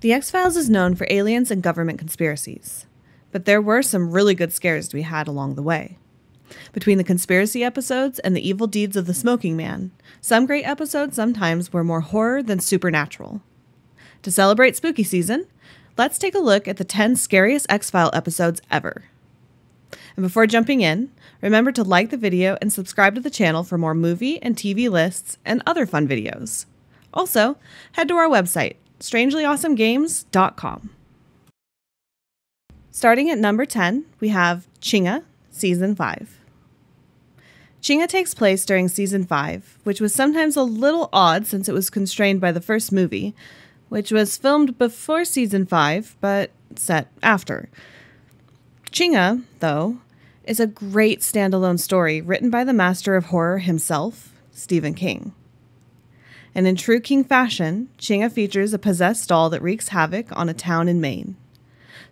The X Files is known for aliens and government conspiracies, but there were some really good scares to be had along the way. Between the conspiracy episodes and the evil deeds of the smoking man, some great episodes sometimes were more horror than supernatural. To celebrate spooky season, let's take a look at the 10 scariest X File episodes ever. And before jumping in, remember to like the video and subscribe to the channel for more movie and TV lists and other fun videos. Also, head to our website, strangelyawesomegames.com. Starting at number 10, we have Chinga, Season 5. Chinga takes place during Season 5, which was sometimes a little odd since it was constrained by the first movie, which was filmed before Season 5 but set after. Chinga, though, is a great standalone story written by the master of horror himself, Stephen King. And in true King fashion, Chinga features a possessed doll that wreaks havoc on a town in Maine.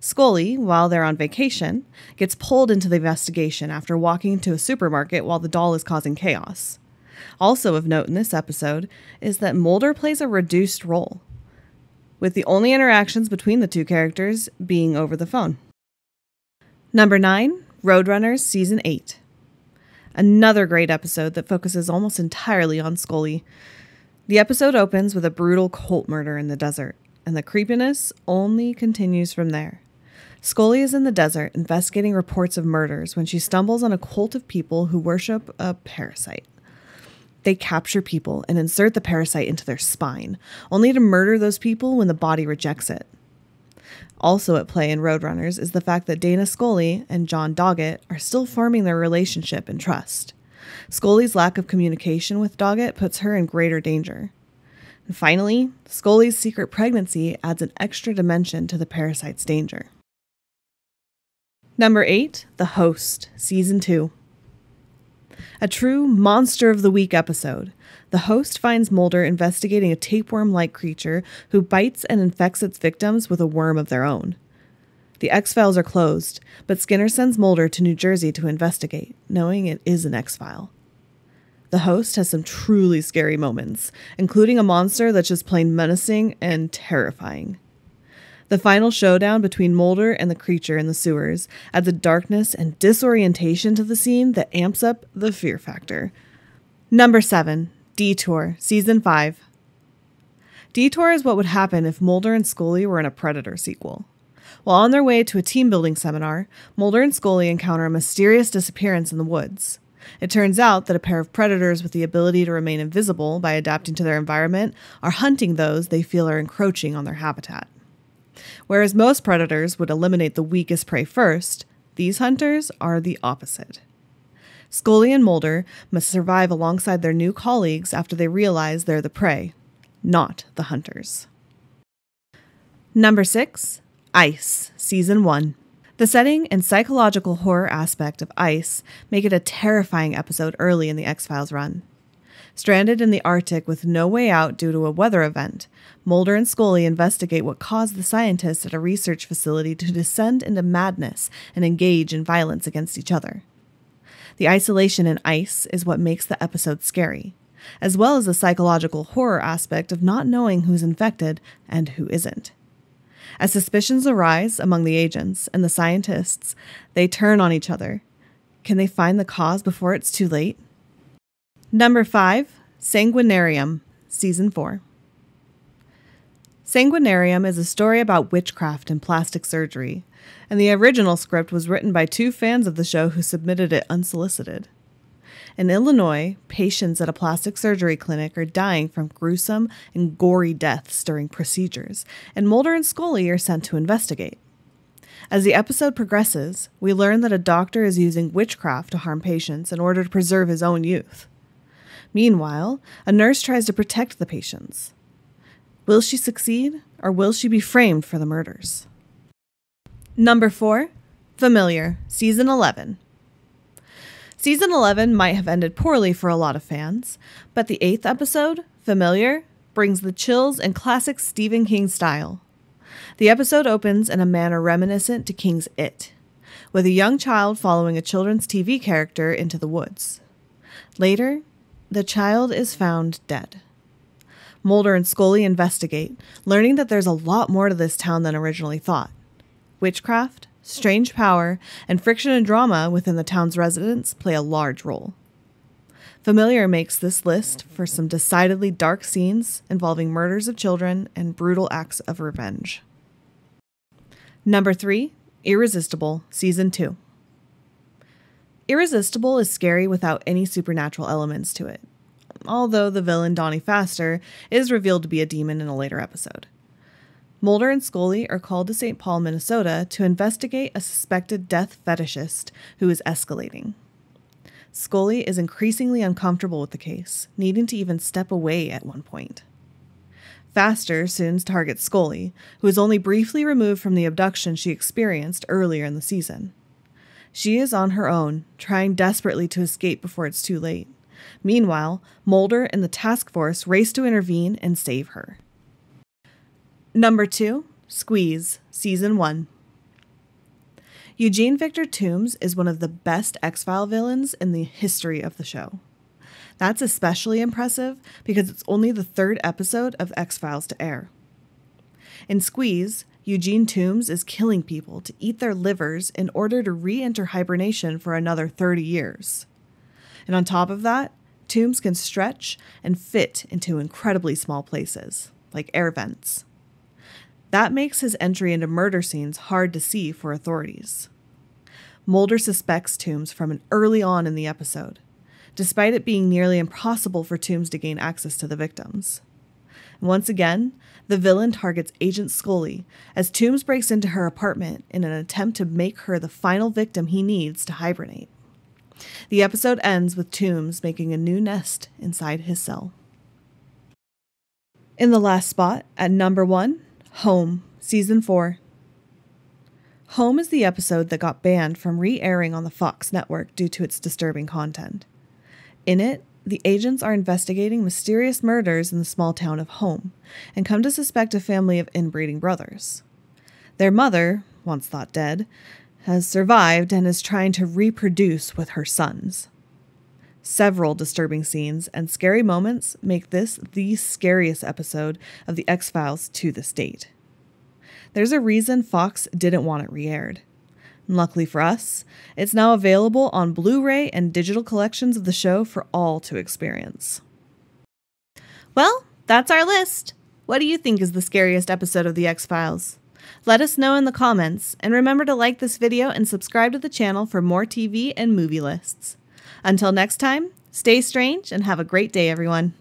Scully, while they're on vacation, gets pulled into the investigation after walking into a supermarket while the doll is causing chaos. Also of note in this episode is that Mulder plays a reduced role, with the only interactions between the two characters being over the phone. Number 9, Roadrunners Season 8. Another great episode that focuses almost entirely on Scully. The episode opens with a brutal cult murder in the desert, and the creepiness only continues from there. Scully is in the desert investigating reports of murders when she stumbles on a cult of people who worship a parasite. They capture people and insert the parasite into their spine, only to murder those people when the body rejects it. Also at play in Roadrunners is the fact that Dana Scully and John Doggett are still forming their relationship and trust. Scully's lack of communication with Doggett puts her in greater danger. And finally, Scully's secret pregnancy adds an extra dimension to the parasite's danger. Number 8, The Host, Season 2. A true Monster of the Week episode. The host finds Mulder investigating a tapeworm like creature who bites and infects its victims with a worm of their own. The X Files are closed, but Skinner sends Mulder to New Jersey to investigate, knowing it is an X File. The host has some truly scary moments, including a monster that's just plain menacing and terrifying. The final showdown between Mulder and the creature in the sewers adds a darkness and disorientation to the scene that amps up the fear factor. Number 7 Detour, Season 5. Detour is what would happen if Mulder and Scully were in a Predator sequel. While on their way to a team building seminar, Mulder and Scully encounter a mysterious disappearance in the woods. It turns out that a pair of predators with the ability to remain invisible by adapting to their environment are hunting those they feel are encroaching on their habitat. Whereas most predators would eliminate the weakest prey first, these hunters are the opposite. Scully and Mulder must survive alongside their new colleagues after they realize they're the prey, not the hunters. Number 6 Ice, Season 1. The setting and psychological horror aspect of Ice make it a terrifying episode early in the X Files run. Stranded in the Arctic with no way out due to a weather event, Mulder and Scully investigate what caused the scientists at a research facility to descend into madness and engage in violence against each other. The isolation in ice is what makes the episode scary, as well as the psychological horror aspect of not knowing who's infected and who isn't. As suspicions arise among the agents and the scientists, they turn on each other. Can they find the cause before it's too late? Number 5, Sanguinarium, Season 4. Sanguinarium is a story about witchcraft and plastic surgery, and the original script was written by two fans of the show who submitted it unsolicited. In Illinois, patients at a plastic surgery clinic are dying from gruesome and gory deaths during procedures, and Mulder and Scully are sent to investigate. As the episode progresses, we learn that a doctor is using witchcraft to harm patients in order to preserve his own youth. Meanwhile, a nurse tries to protect the patients. Will she succeed, or will she be framed for the murders? Number 4 Familiar, Season 11. Season 11 might have ended poorly for a lot of fans, but the eighth episode, Familiar, brings the chills in classic Stephen King style. The episode opens in a manner reminiscent to King's It, with a young child following a children's TV character into the woods. Later, the child is found dead. Mulder and Scully investigate, learning that there's a lot more to this town than originally thought. Witchcraft, strange power, and friction and drama within the town's residents play a large role. Familiar makes this list for some decidedly dark scenes involving murders of children and brutal acts of revenge. Number 3, Irresistible, Season 2. Irresistible is scary without any supernatural elements to it, although the villain Donnie Pfaster is revealed to be a demon in a later episode. Mulder and Scully are called to St. Paul, Minnesota to investigate a suspected death fetishist who is escalating. Scully is increasingly uncomfortable with the case, needing to even step away at one point. Pfaster soon targets Scully, who is only briefly removed from the abduction she experienced earlier in the season. She is on her own, trying desperately to escape before it's too late. Meanwhile, Mulder and the task force race to intervene and save her. Number 2, Squeeze, Season 1. Eugene Victor Tooms is one of the best X File villains in the history of the show. That's especially impressive because it's only the third episode of X Files to air. In Squeeze, Eugene Tooms is killing people to eat their livers in order to re enter hibernation for another 30 years. And on top of that, Tooms can stretch and fit into incredibly small places, like air vents. That makes his entry into murder scenes hard to see for authorities. Mulder suspects Tooms from an early on in the episode, despite it being nearly impossible for Tooms to gain access to the victims. Once again, the villain targets Agent Scully as Tooms breaks into her apartment in an attempt to make her the final victim he needs to hibernate. The episode ends with Tooms making a new nest inside his cell. In the last spot, at number one, Home, Season 4. Home is the episode that got banned from re airing on the Fox network due to its disturbing content. In it, the agents are investigating mysterious murders in the small town of Home and come to suspect a family of inbreeding brothers. Their mother, once thought dead, has survived and is trying to reproduce with her sons. Several disturbing scenes and scary moments make this the scariest episode of The X Files to this date. There's a reason Fox didn't want it re aired. Luckily for us, it's now available on Blu ray and digital collections of the show for all to experience. Well, that's our list. What do you think is the scariest episode of The X Files? Let us know in the comments, and remember to like this video and subscribe to the channel for more TV and movie lists. Until next time, stay strange and have a great day, everyone.